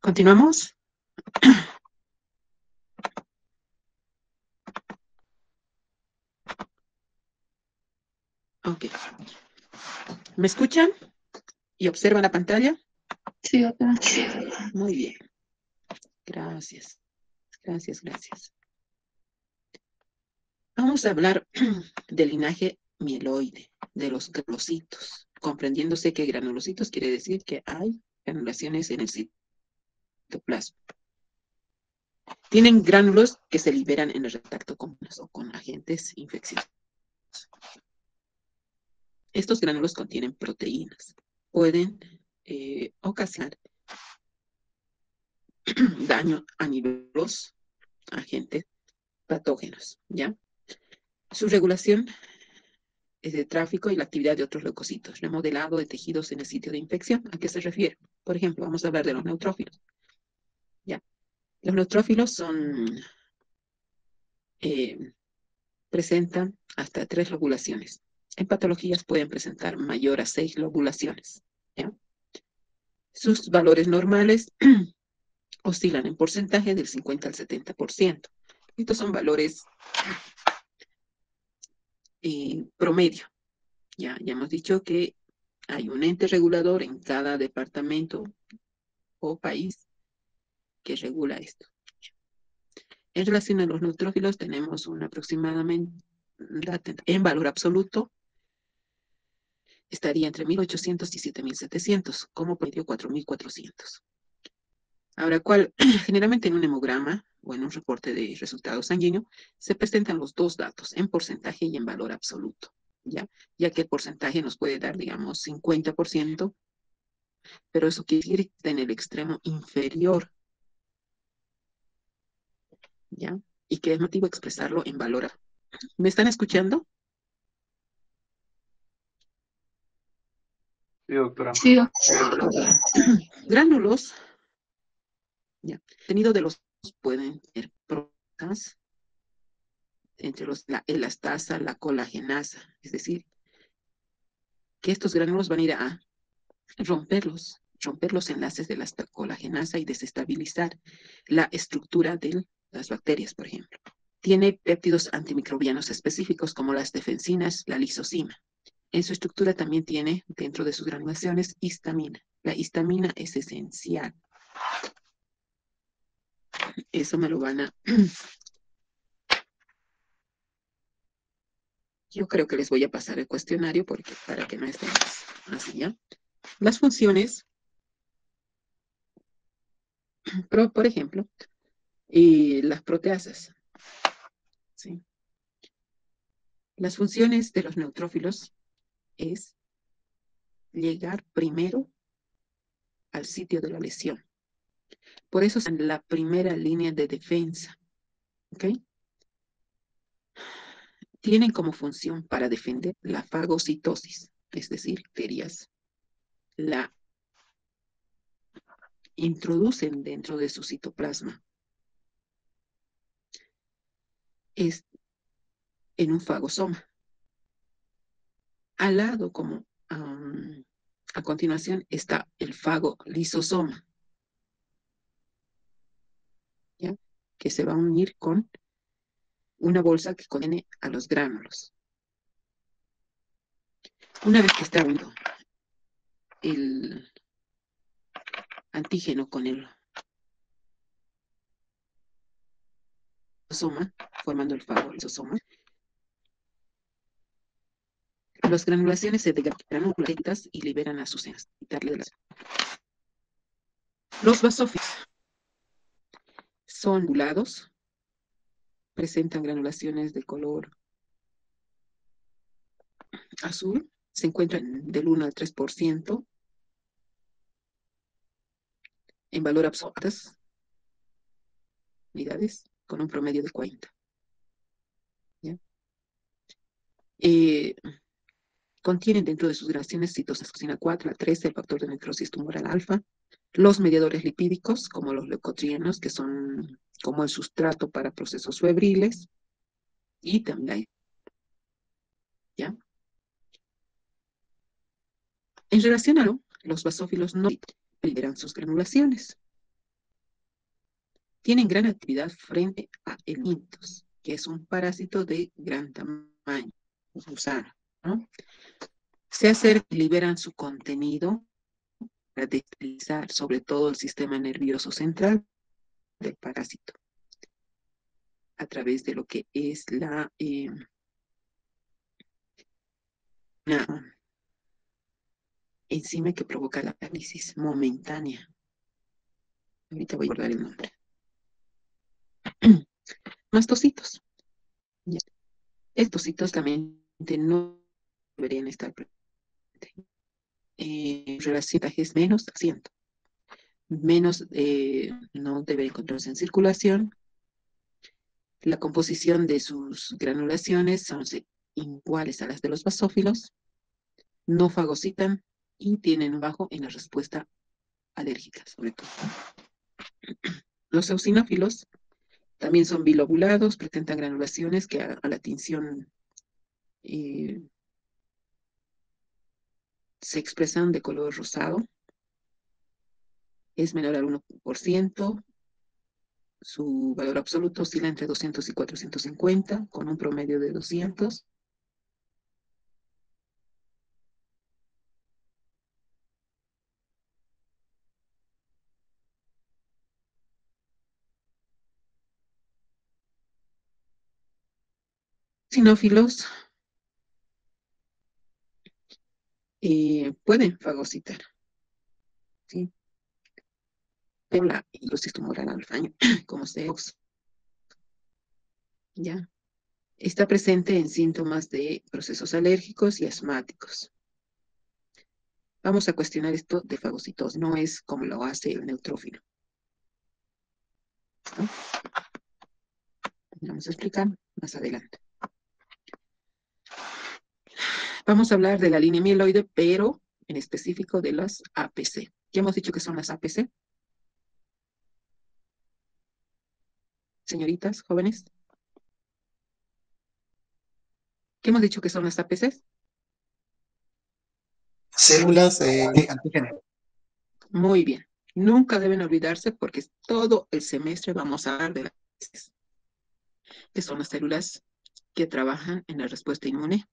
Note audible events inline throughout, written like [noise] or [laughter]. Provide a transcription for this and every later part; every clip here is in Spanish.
Continuamos. Ok. ¿Me escuchan? ¿Y observan la pantalla? Sí, doctora. Muy bien. Gracias. Gracias, gracias. Vamos a hablar [clears throat] del linaje mieloide, de los granulocitos, comprendiéndose que granulocitos quiere decir que hay granulaciones en el Tienen gránulos que se liberan en el retacto con, o con agentes infecciosos. Estos gránulos contienen proteínas. Pueden eh, ocasionar [clears throat] daño a niveles agentes patógenos, ¿ya? Su regulación es de tráfico y la actividad de otros leucocitos, remodelado de tejidos en el sitio de infección. ¿A qué se refiere? Por ejemplo, vamos a hablar de los neutrófilos. Los neutrófilos son, eh, presentan hasta tres lobulaciones. En patologías pueden presentar mayor a seis lobulaciones. Sus valores normales [clears throat] oscilan en porcentaje del 50 al 70%. Estos son valores eh, promedio. Ya, ya hemos dicho que hay un ente regulador en cada departamento o país que regula esto. En relación a los neutrófilos tenemos un aproximadamente en valor absoluto estaría entre 1800 y 7700, como promedio 4400. Ahora, ¿cuál? [clears throat] generalmente en un hemograma o en un reporte de resultados sanguíneos se presentan los dos datos, en porcentaje y en valor absoluto, ¿ya? Ya que el porcentaje nos puede dar, digamos, 50%, pero eso quiere decir que está en el extremo inferior, ¿ya? Y que es motivo expresarlo en valor. ¿Me están escuchando? Sí, doctora. Sí, doctora. [clears throat] Gránulos, ya, tenido de los pueden ser proteínas, entre los la elastasa, la colagenasa, es decir, que estos gránulos van a ir a romperlos, romper los enlaces de la colagenasa y desestabilizar la estructura de las bacterias, por ejemplo. Tiene péptidos antimicrobianos específicos como las defensinas, la lisocima. En su estructura también tiene, dentro de sus granulaciones, histamina. La histamina es esencial. Eso me lo van a... [clears throat] Yo creo que les voy a pasar el cuestionario porque para que no estén así, ¿ya? Las funciones, [clears throat] por ejemplo, y las proteasas. ¿sí? Las funciones de los neutrófilos es llegar primero al sitio de la lesión. Por eso es en la primera línea de defensa. Tienen como función para defender la fagocitosis, es decir, bacterias. La introducen dentro de su citoplasma. Es en un fagosoma. Al lado, como a continuación, está el fago lisosoma. que se va a unir con una bolsa que contiene a los gránulos. Una vez que está unido el antígeno con el formando el lisosoma, las granulaciones se degradan y liberan a sus. Los basófilos son angulados, presentan granulaciones de color azul, se encuentran del 1 al 3%, en valor absolutas unidades, con un promedio de 40. Eh, contienen dentro de sus granaciones citosina 4, la 13, el factor de necrosis tumoral alfa, los mediadores lipídicos, como los leucotrienos, que son como el sustrato para procesos febriles, y también ¿ya? En relación a lo, los basófilos no liberan sus granulaciones. Tienen gran actividad frente a helmintos, que es un parásito de gran tamaño, gusano, ¿no? Se acercan y liberan su contenido para destabilizar sobre todo el sistema nervioso central del parásito a través de lo que es la eh, enzima que provoca la parálisis momentánea. Ahorita voy a guardar el nombre. Mastocitos. Estos citos también no deberían estar presentes. Eh, relación es menos 100. Menos eh, no debe encontrarse en circulación. La composición de sus granulaciones son iguales a las de los basófilos, no fagocitan y tienen bajo en la respuesta alérgica, sobre todo. [clears throat] Los eosinófilos también son bilobulados, presentan granulaciones que a, la tinción eh, se expresan de color rosado. Es menor al 1%. Su valor absoluto oscila entre 200 y 450, con un promedio de 200. Sinófilos eh, pueden fagocitar. ¿sí? La ilosis tumoral como SEOX. ¿Ya? Está presente en síntomas de procesos alérgicos y asmáticos. Vamos a cuestionar esto de fagocitos, no es como lo hace el neutrófilo. Vamos a explicar más adelante. Vamos a hablar de la línea mieloide, pero en específico de las APC. ¿Qué hemos dicho que son las APC? Señoritas, jóvenes. ¿Qué hemos dicho que son las APC? Células de antígeno. Muy bien. Nunca deben olvidarse porque todo el semestre vamos a hablar de las APC, que son las células que trabajan en la respuesta inmune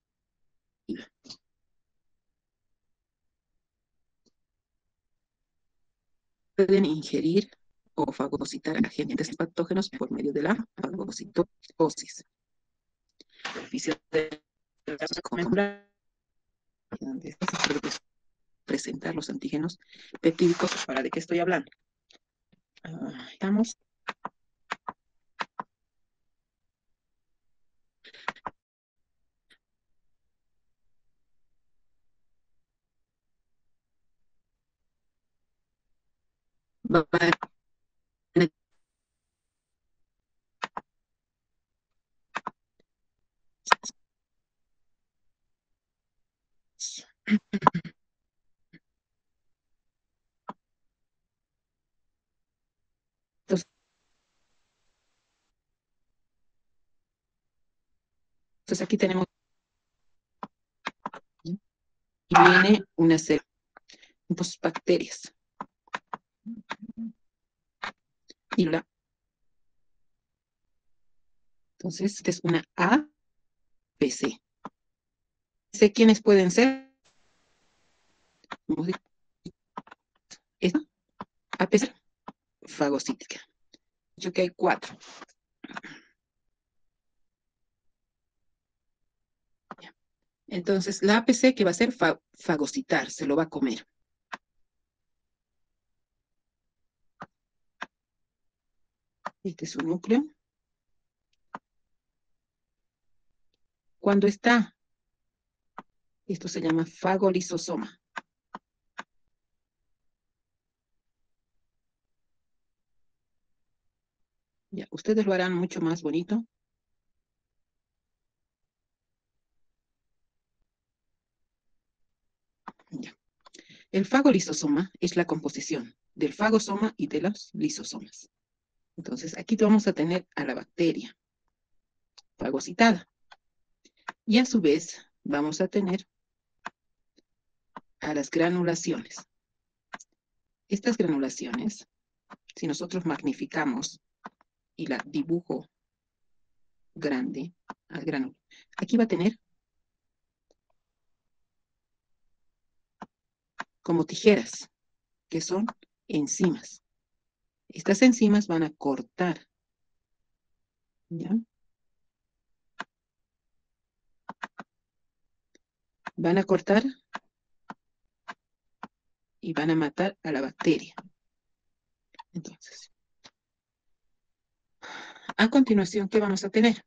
Pueden ingerir o fagocitar agentes patógenos por medio de la fagocitosis. presentar los antígenos peptídicos. ¿Para de qué estoy hablando? Ah, estamos Entonces aquí tenemos y viene una serie de bacterias. Y la entonces, esta es una APC. ¿Sé quiénes pueden ser? Esta APC fagocítica. Yo que hay cuatro. Entonces, la APC que va a ser fagocitar, se lo va a comer. Este es su núcleo. Cuando está, esto se llama fagolisosoma. Ya, ustedes lo harán mucho más bonito. Ya. El fagolisosoma es la composición del fagosoma y de los lisosomas. Entonces, aquí vamos a tener a la bacteria fagocitada. Y a su vez, vamos a tener a las granulaciones. Estas granulaciones, si nosotros magnificamos y la dibujo grande al grano. Aquí va a tener como tijeras, que son enzimas. Estas enzimas van a cortar. ¿Ya? Van a cortar y van a matar a la bacteria. Entonces, a continuación, ¿qué vamos a tener?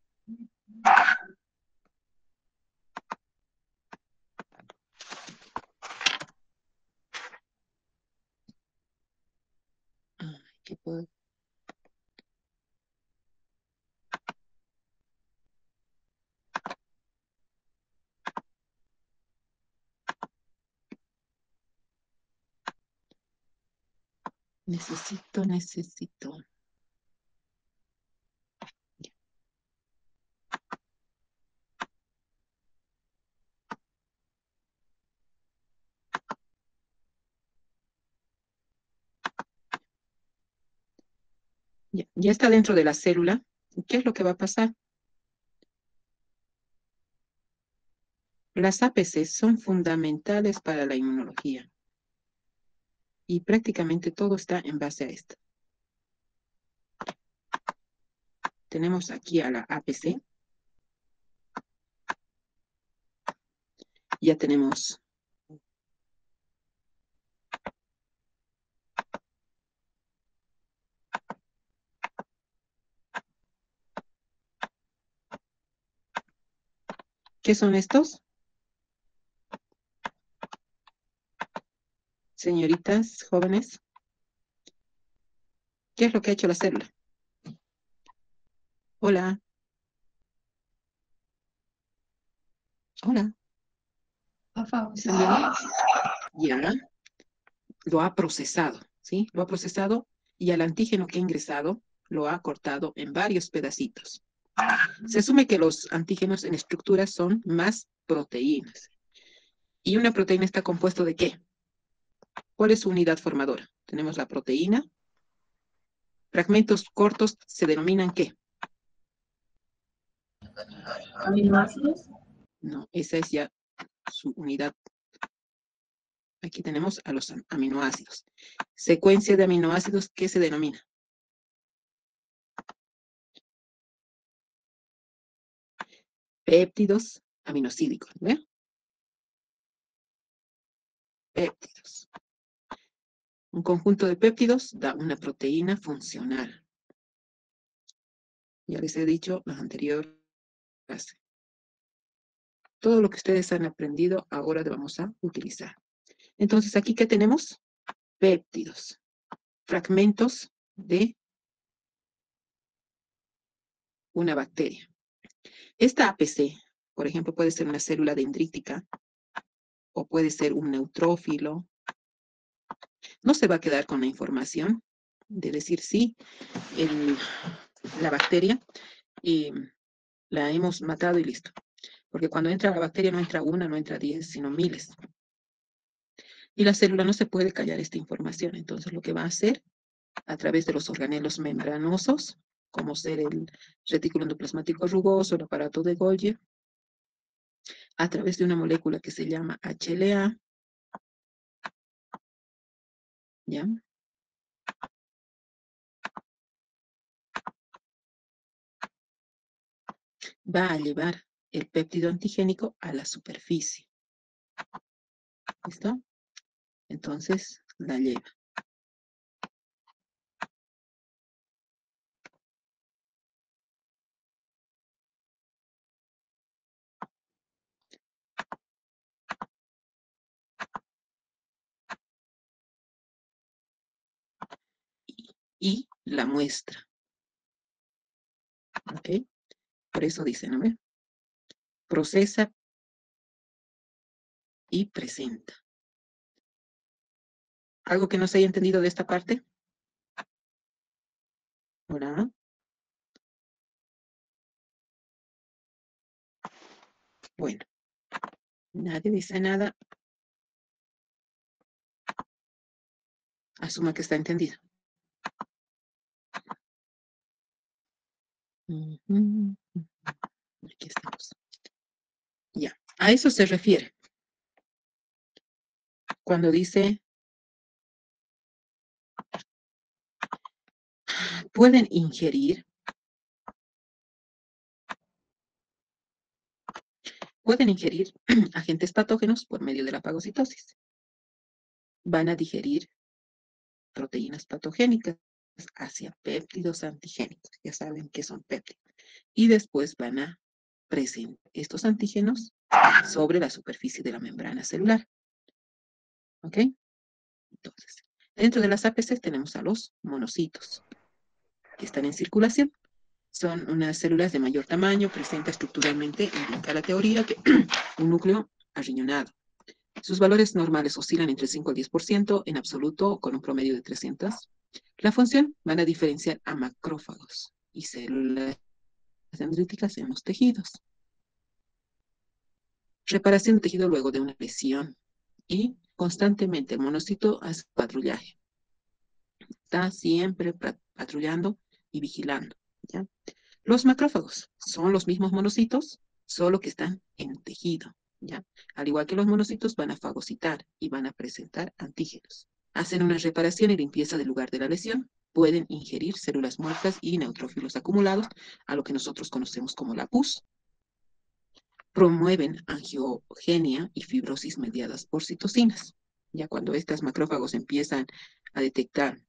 Necesito, necesito. Ya, está dentro de la célula. ¿Qué es lo que va a pasar? Las APC son fundamentales para la inmunología. Y prácticamente todo está en base a esto. Tenemos aquí a la APC. Ya tenemos ¿Qué son estos? Señoritas, jóvenes. ¿Qué es lo que ha hecho la célula? Hola. Hola. Papá, ¿Están viendo? Ya. Lo ha procesado, ¿sí? Lo ha procesado y al antígeno que ha ingresado lo ha cortado en varios pedacitos. Se asume que los antígenos en estructura son más proteínas. ¿Y una proteína está compuesto de qué? ¿Cuál es su unidad formadora? Tenemos la proteína. Fragmentos cortos se denominan ¿qué? aminoácidos. No, esa es ya su unidad. Aquí tenemos a los am- aminoácidos. Secuencia de aminoácidos, ¿qué se denomina? Péptidos aminocídicos, ¿ve? Péptidos. Un conjunto de péptidos da una proteína funcional. Ya les he dicho la anterior clase. Todo lo que ustedes han aprendido ahora lo vamos a utilizar. Entonces, aquí, ¿qué tenemos? Péptidos. Fragmentos de una bacteria. Esta APC, por ejemplo, puede ser una célula dendrítica o puede ser un neutrófilo. No se va a quedar con la información de decir sí, el- la bacteria y la hemos matado y listo. Porque cuando entra la bacteria no entra una, no entra diez, sino miles. Y la célula no se puede callar esta información. Entonces lo que va a hacer a través de los organelos membranosos, como ser el retículo endoplasmático rugoso, el aparato de Golgi, a través de una molécula que se llama HLA, ¿ya? Va a llevar el péptido antigénico a la superficie. ¿Listo? Entonces, la lleva. Y la muestra. ¿Ok? Por eso dice, ¿no? Procesa y presenta. ¿Algo que no se haya entendido de esta parte? Hola. Bueno, nadie dice nada. Asuma que está entendido. Aquí estamos. Ya, a eso se refiere. Cuando dice, pueden ingerir, pueden ingerir [clears throat] agentes patógenos por medio de la fagocitosis. Van a digerir proteínas patogénicas hacia péptidos antigénicos. Ya saben que son péptidos. Y después van a presentar estos antígenos sobre la superficie de la membrana celular. ¿Ok? Entonces, dentro de las APCs tenemos a los monocitos, que están en circulación. Son unas células de mayor tamaño, presenta estructuralmente, indica la teoría, que [clears throat] un núcleo arriñonado. Sus valores normales oscilan entre el 5 al 10%, en absoluto con un promedio de 300. La función van a diferenciar a macrófagos y células dendríticas en los tejidos. Reparación de tejido luego de una lesión y constantemente el monocito hace patrullaje. Está siempre patrullando y vigilando. Los macrófagos son los mismos monocitos, solo que están en tejido. ¿ya? Al igual que los monocitos van a fagocitar y van a presentar antígenos. Hacen una reparación y limpieza del lugar de la lesión. Pueden ingerir células muertas y neutrófilos acumulados, a lo que nosotros conocemos como la pus. Promueven angiogenia y fibrosis mediadas por citocinas. Ya cuando estos macrófagos empiezan a detectar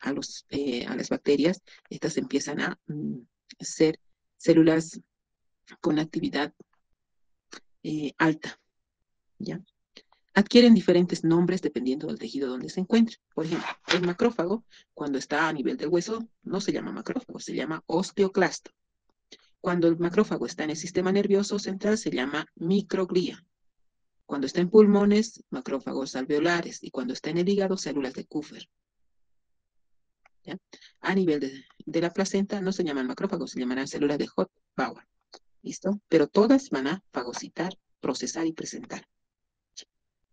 a, los, eh, a las bacterias, estas empiezan a mm, ser células con actividad eh, alta. ¿ya? Adquieren diferentes nombres dependiendo del tejido donde se encuentre. Por ejemplo, el macrófago, cuando está a nivel del hueso, no se llama macrófago, se llama osteoclasto. Cuando el macrófago está en el sistema nervioso central, se llama microglía. Cuando está en pulmones, macrófagos alveolares. Y cuando está en el hígado, células de Kupfer. A nivel de, de, la placenta no se llaman macrófagos, se llamarán células de Hot-Bauer. ¿Listo? Pero todas van a fagocitar, procesar y presentar.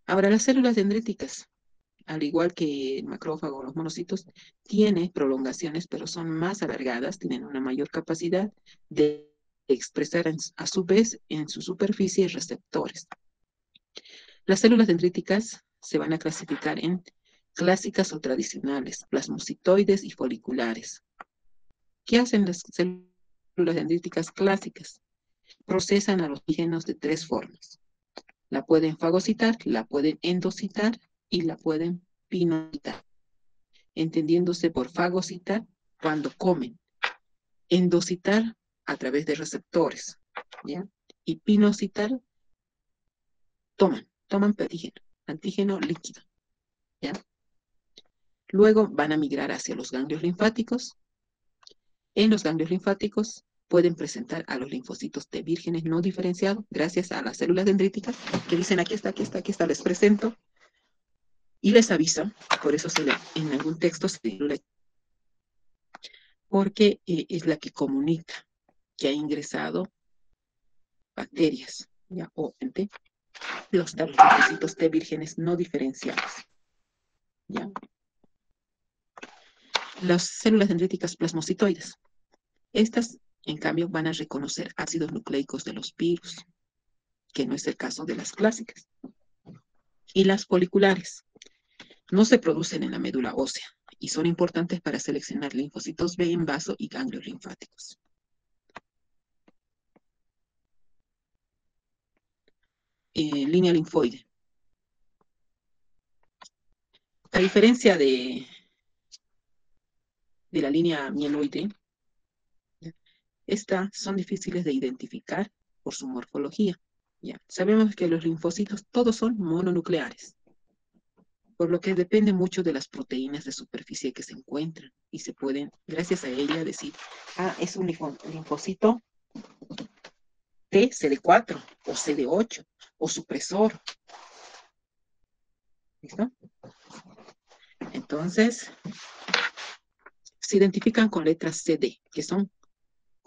Ahora, las células dendríticas, al igual que el macrófago o los monocitos, tiene prolongaciones, pero son más alargadas, tienen una mayor capacidad de expresar a su vez en su superficie receptores. Las células dendríticas se van a clasificar en clásicas o tradicionales, plasmocitoides y foliculares. ¿Qué hacen las células dendríticas clásicas? Procesan a los antígenos de tres formas. La pueden fagocitar, la pueden endocitar y la pueden pinocitar. Entendiéndose por fagocitar cuando comen. Endocitar a través de receptores. ¿ya? Y pinocitar, toman, toman antígeno, antígeno líquido. ¿ya? Luego van a migrar hacia los ganglios linfáticos. En los ganglios linfáticos pueden presentar a los linfocitos T vírgenes no diferenciados gracias a las células dendríticas que dicen aquí está, aquí está, aquí está, les presento y les aviso, por eso se le, en algún texto se titula porque eh, es la que comunica que ha ingresado bacterias, ya, o ente, los linfocitos T vírgenes no diferenciados. ¿ya? Las células dendríticas plasmocitoides. Estas en cambio, van a reconocer ácidos nucleicos de los virus, que no es el caso de las clásicas. Y las foliculares no se producen en la médula ósea y son importantes para seleccionar linfocitos B en vaso y ganglios linfáticos. Eh, línea linfoide. A diferencia de, de la línea mieloide, estas son difíciles de identificar por su morfología. ¿ya? Sabemos que los linfocitos todos son mononucleares, por lo que depende mucho de las proteínas de superficie que se encuentran y se pueden, gracias a ella, decir, ah, es un linfocito T, CD4 o CD8 o supresor. ¿Listo? Entonces, se identifican con letras CD, que son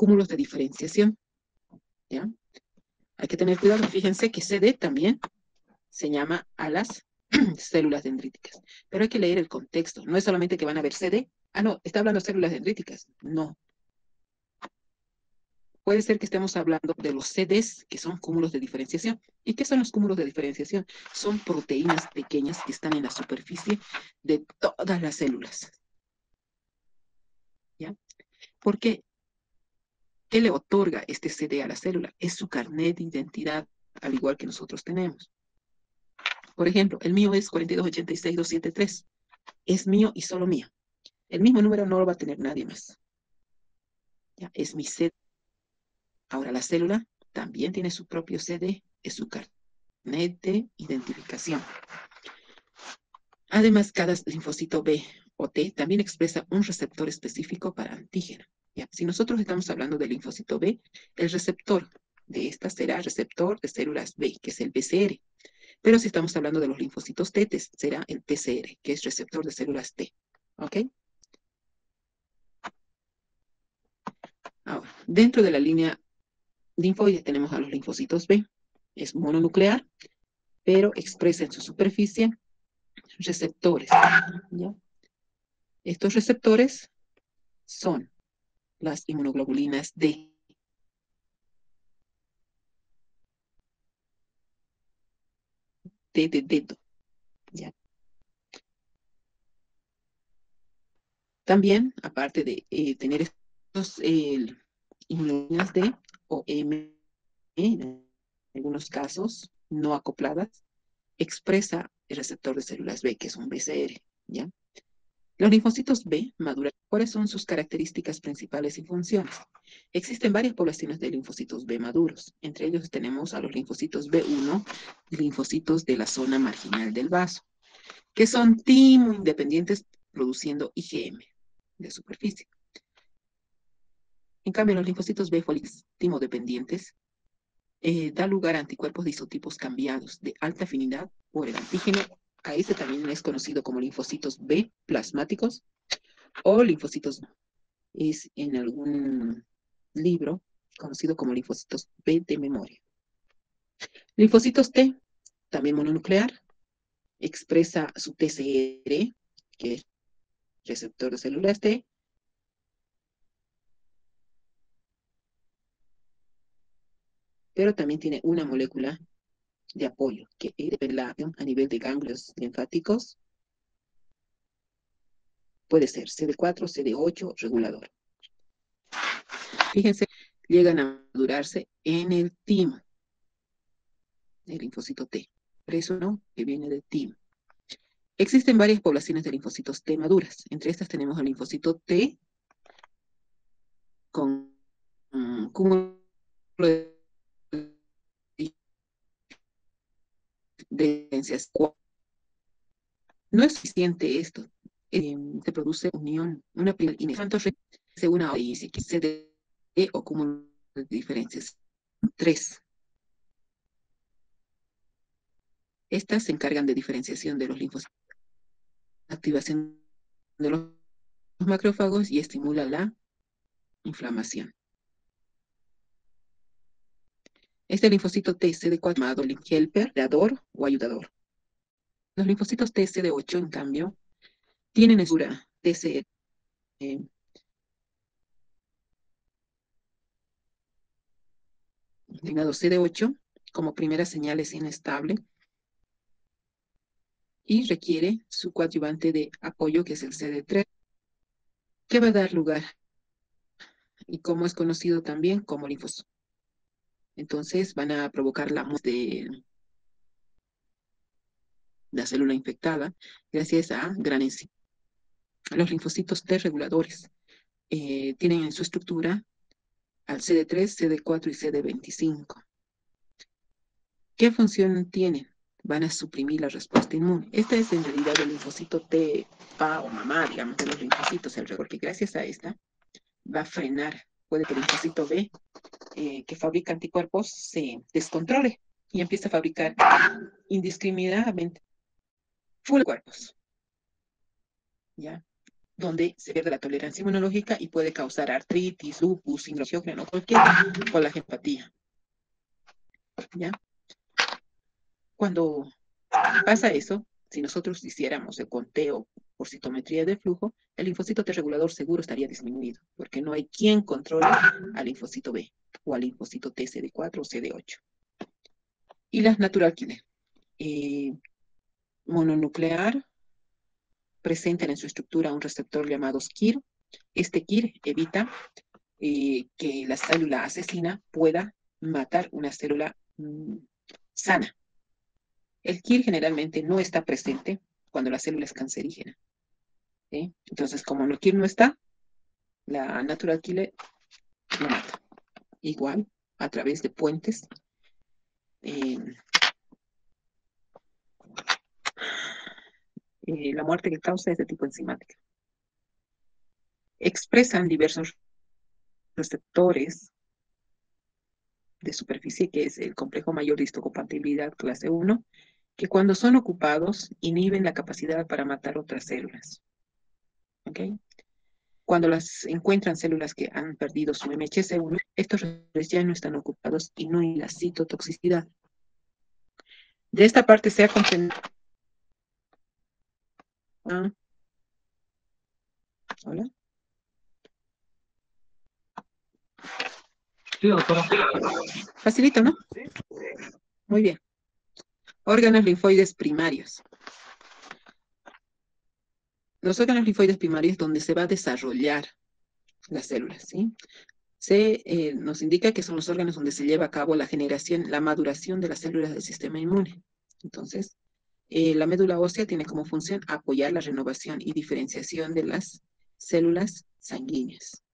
cúmulos de diferenciación. ¿ya? Hay que tener cuidado, fíjense que CD también se llama a las [clears throat] células dendríticas. Pero hay que leer el contexto. No es solamente que van a ver CD. Ah, no, está hablando de células dendríticas. No. puede ser que estemos hablando de los CDs, que son cúmulos de diferenciación. ¿Y qué son los cúmulos de diferenciación? Son proteínas pequeñas que están en la superficie de todas las células. ¿Ya? Porque ¿qué le otorga este CD a la célula? Es su carnet de identidad, al igual que nosotros tenemos. Por ejemplo, el mío es 4286273. Es mío y solo mío. El mismo número no lo va a tener nadie más. ¿Ya? Es mi CD. Ahora, la célula también tiene su propio CD, es su carnet de identificación. Además, cada linfocito B o T también expresa un receptor específico para antígeno. Si nosotros estamos hablando del linfocito B, el receptor de esta será receptor de células B, que es el BCR. Pero si estamos hablando de los linfocitos T, será el TCR, que es receptor de células T. ¿Ok? Ahora, dentro de la línea linfoide tenemos a los linfocitos B. Es mononuclear, pero expresa en su superficie receptores. Estos receptores son las inmunoglobulinas D. D de dedo. ¿ya? También, aparte de eh, tener estos eh, inmunoglobulinas D o M, en algunos casos no acopladas, expresa el receptor de células B, que es un BCR, ¿ya? Los linfocitos B maduran. ¿Cuáles son sus características principales y funciones? Existen varias poblaciones de linfocitos B maduros. Entre ellos tenemos a los linfocitos B1, linfocitos de la zona marginal del vaso, que son timo independientes produciendo IgM de superficie. En cambio, los linfocitos B timo dependientes eh, da lugar a anticuerpos de isotipos cambiados de alta afinidad por el antígeno a este también es conocido como linfocitos B plasmáticos o linfocitos es en algún libro conocido como linfocitos B de memoria. Linfocitos T, también mononuclear, expresa su TCR, que es receptor de células T, pero también tiene una molécula de apoyo que la a nivel de ganglios linfáticos puede ser CD4, CD8, regulador. Fíjense, llegan a madurarse en el timo, el linfocito T. Por eso, ¿no? Que viene del timo. Existen varias poblaciones de linfocitos T maduras. Entre estas tenemos el linfocito T con um, cúmulo de No es suficiente esto. Eh, se produce unión, una piel según una y si se de o de diferencias. Tres. Estas se encargan de diferenciación de los linfocitos, activación de los macrófagos y estimula la inflamación. Este linfocito T CD4 llamado helper, creador o ayudador. Los linfocitos T CD8, en cambio, tienen esura TCR. Eh, CD8 como primera señal es inestable y requiere su coadyuvante de apoyo que es el CD3 que va a dar lugar y como es conocido también como linfocito entonces van a provocar la muerte de la célula infectada gracias a gran enzima. Los linfocitos T reguladores eh, tienen en su estructura al CD3, CD4 y CD25. ¿Qué función tienen? Van a suprimir la respuesta inmune. Esta es en realidad el linfocito T, pa o mamá, digamos, de los linfocitos alrededor, que gracias a esta va a frenar, puede que el linfocito B eh, que fabrica anticuerpos se descontrole y empieza a fabricar indiscriminadamente full cuerpos. ¿Ya? Donde se pierde la tolerancia inmunológica y puede causar artritis, lupus, o cualquier con la empatía. ¿Ya? Cuando pasa eso, si nosotros hiciéramos el conteo por citometría de flujo, el linfocito T regulador seguro estaría disminuido, porque no hay quien controle al linfocito B o al linfocito T CD4 o CD8. Y las natural killer. Eh, mononuclear, presentan en su estructura un receptor llamado KIR. Este KIR evita eh, que la célula asesina pueda matar una célula mm, sana. El KIR generalmente no está presente cuando la célula es cancerígena. Entonces, como el KIR no está, la natural killer lo mata. Igual, a través de puentes. Eh, eh, la muerte que causa es de tipo enzimática. Expresan diversos receptores de superficie, que es el complejo mayor de histocompatibilidad clase 1, que cuando son ocupados inhiben la capacidad para matar otras células. Cuando las encuentran células que han perdido su MHC1, estos ya no están ocupados y no hay la citotoxicidad. De esta parte se ha comprendido. Ah. Hola. Sí, doctora. Facilito, ¿no? Muy bien. Órganos linfoides primarios. Los órganos linfoides primarios donde se va a desarrollar las células, ¿sí? Se eh, nos indica que son los órganos donde se lleva a cabo la generación, la maduración de las células del sistema inmune. Entonces, eh, la médula ósea tiene como función apoyar la renovación y diferenciación de las células sanguíneas.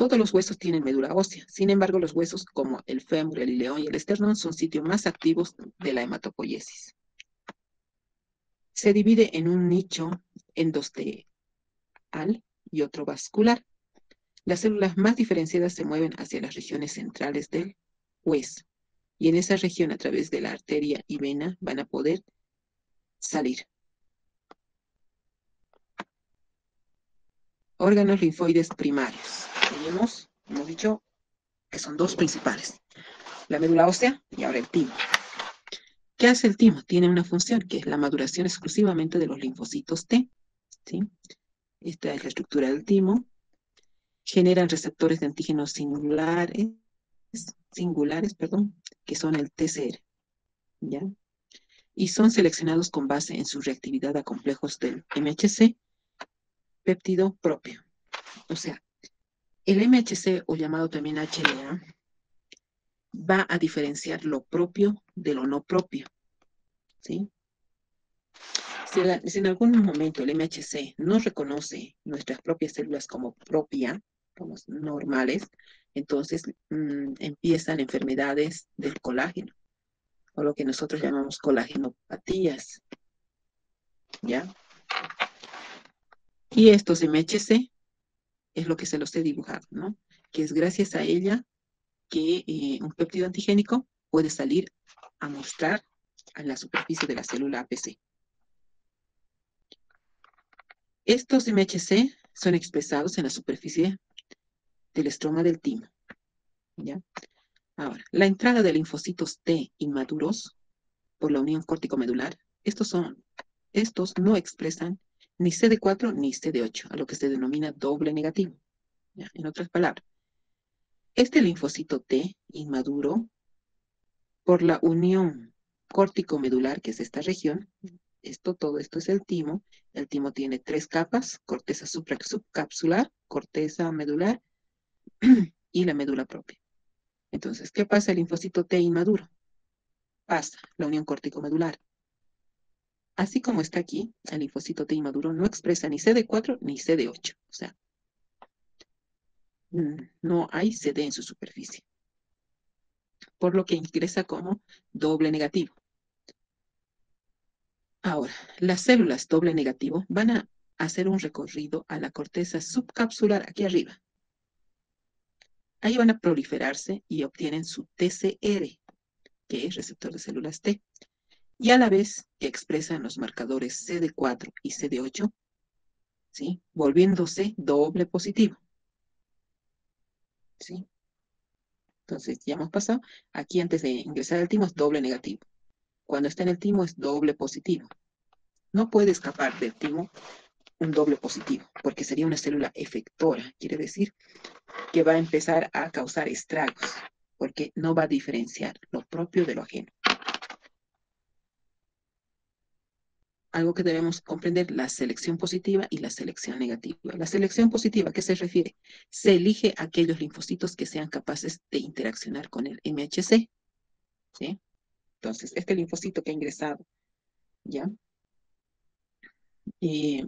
Todos los huesos tienen médula ósea. Sin embargo, los huesos como el fémur, el ileón y el esternón son sitios más activos de la hematopoiesis. Se divide en un nicho endosteal y otro vascular. Las células más diferenciadas se mueven hacia las regiones centrales del hueso. Y en esa región, a través de la arteria y vena, van a poder salir. Órganos linfoides primarios tenemos, hemos dicho, que son dos principales. La médula ósea y ahora el timo. ¿Qué hace el timo? Tiene una función que es la maduración exclusivamente de los linfocitos T. ¿sí? Esta es la estructura del timo. Generan receptores de antígenos singulares, singulares perdón, que son el TCR. ¿ya? Y son seleccionados con base en su reactividad a complejos del MHC, péptido propio. O sea, el MHC, o llamado también HLA, va a diferenciar lo propio de lo no propio. ¿sí? Si, en algún momento el MHC no reconoce nuestras propias células como propia, como normales, entonces mm, empiezan enfermedades del colágeno, o lo que nosotros llamamos colagenopatías. ¿Ya? Y estos MHC es lo que se los he dibujado, ¿no? Que es gracias a ella que eh, un péptido antigénico puede salir a mostrar a la superficie de la célula APC. Estos MHC son expresados en la superficie del estroma del timo. ¿ya? Ahora, la entrada de linfocitos T inmaduros por la unión córtico-medular, estos, son, estos no expresan ni CD4 ni CD8, a lo que se denomina doble negativo. En otras palabras, este linfocito T inmaduro, por la unión córtico-medular, que es esta región, esto, todo esto es el timo. El timo tiene tres capas, corteza subcapsular, corteza medular [clears throat] y la médula propia. Entonces, ¿qué pasa el linfocito T inmaduro? Pasa la unión córtico-medular Así como está aquí, el linfocito T inmaduro no expresa ni CD4 ni CD8. O sea, mm, no hay CD en su superficie. Por lo que ingresa como doble negativo. Ahora, las células doble negativo van a hacer un recorrido a la corteza subcapsular aquí arriba. Ahí van a proliferarse y obtienen su TCR, que es receptor de células T y a la vez que expresan los marcadores CD4 y CD8, ¿sí? volviéndose doble positivo. ¿sí? Entonces, ya hemos pasado. Aquí antes de ingresar al timo es doble negativo. Cuando está en el timo es doble positivo. No puede escapar del timo un doble positivo, porque sería una célula efectora, quiere decir que va a empezar a causar estragos, porque no va a diferenciar lo propio de lo ajeno. Algo que debemos comprender, la selección positiva y la selección negativa. La selección positiva, ¿a qué se refiere? Se elige aquellos linfocitos que sean capaces de interaccionar con el MHC. ¿sí? Entonces, este linfocito que ha ingresado, ¿ya? Y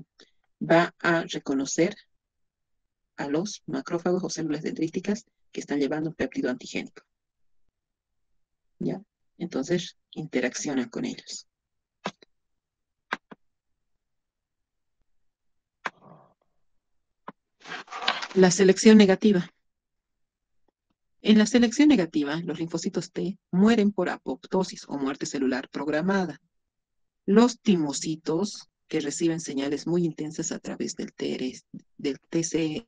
va a reconocer a los macrófagos o células dendríticas que están llevando un péptido antigénico. ¿Ya? Entonces, interaccionan con ellos. La selección negativa. En la selección negativa, los linfocitos T mueren por apoptosis o muerte celular programada. Los timocitos, que reciben señales muy intensas a través del, TCR.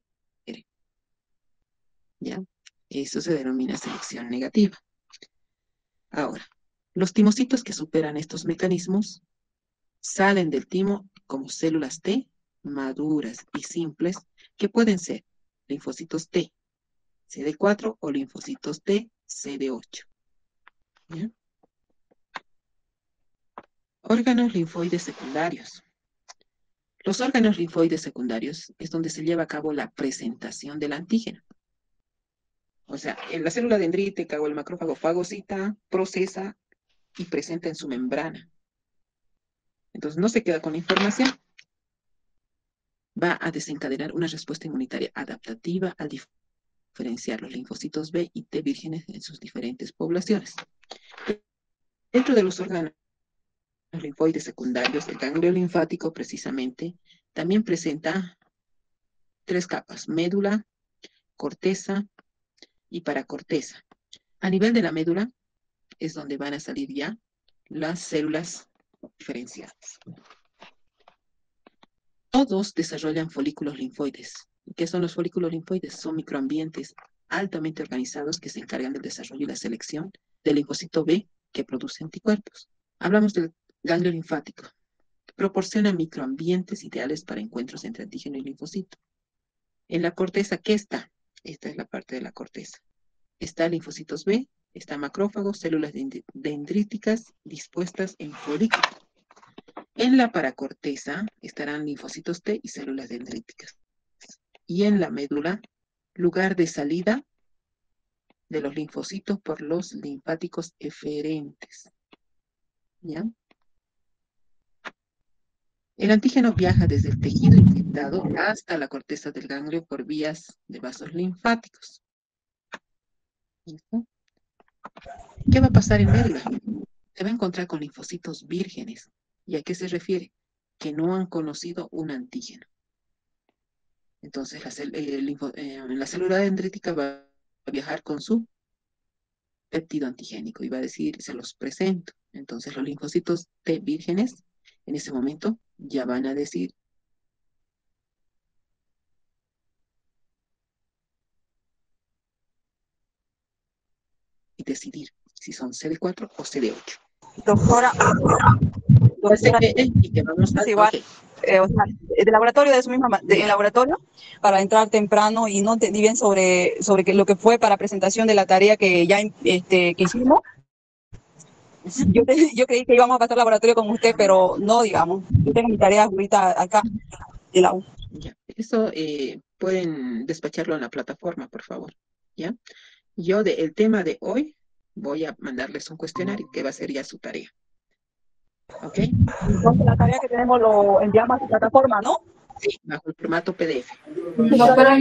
¿Ya? Eso se denomina selección negativa. Ahora, los timocitos que superan estos mecanismos salen del timo como células T maduras y simples que pueden ser linfocitos T, CD4 o linfocitos T, CD8. Órganos linfoides secundarios. Los órganos linfoides secundarios es donde se lleva a cabo la presentación del antígeno. O sea, en la célula dendrítica o el macrófago fagocita procesa y presenta en su membrana. Entonces no se queda con información, va a desencadenar una respuesta inmunitaria adaptativa al diferenciar los linfocitos B y T vírgenes en sus diferentes poblaciones. Dentro de los órganos linfoides secundarios, el ganglio linfático precisamente también presenta tres capas, médula, corteza y paracorteza. A nivel de la médula es donde van a salir ya las células diferenciadas. Todos desarrollan folículos linfoides. ¿Qué son los folículos linfoides? Son microambientes altamente organizados que se encargan del desarrollo y la selección del linfocito B que produce anticuerpos. Hablamos del ganglio linfático. Proporciona microambientes ideales para encuentros entre antígeno y linfocito. En la corteza, ¿qué está? Esta es la parte de la corteza. Está linfocitos B, está macrófagos, células dendríticas dispuestas en folículos. En la paracorteza estarán linfocitos T y células dendríticas. Y en la médula, lugar de salida de los linfocitos por los linfáticos eferentes. ¿Ya? El antígeno viaja desde el tejido infectado hasta la corteza del ganglio por vías de vasos linfáticos. ¿Qué va a pasar en médula? Se va a encontrar con linfocitos vírgenes, ¿Y a qué se refiere? Que no han conocido un antígeno. Entonces, la, eh, la célula dendrítica va a viajar con su péptido antigénico y va a decir, se los presento. Entonces, los linfocitos T vírgenes, en ese momento, ya van a decir, y decidir si son CD4 o CD8. Doctora, igual, eh, o sea, de laboratorio de su misma, de, laboratorio para entrar temprano y no entendí bien sobre, sobre lo que fue para presentación de la tarea que ya este, que hicimos. Yo, yo creí que íbamos a pasar laboratorio con usted, pero no, digamos. Yo tengo mi tarea ahorita acá en la U. Ya. Eso eh, pueden despacharlo en la plataforma, por favor. ¿Ya? Yo, de, el tema de hoy, voy a mandarles un cuestionario que va a ser ya su tarea. ¿Ok? Entonces la tarea que tenemos lo enviamos a su plataforma, ¿no? Sí, bajo el formato PDF. Doctora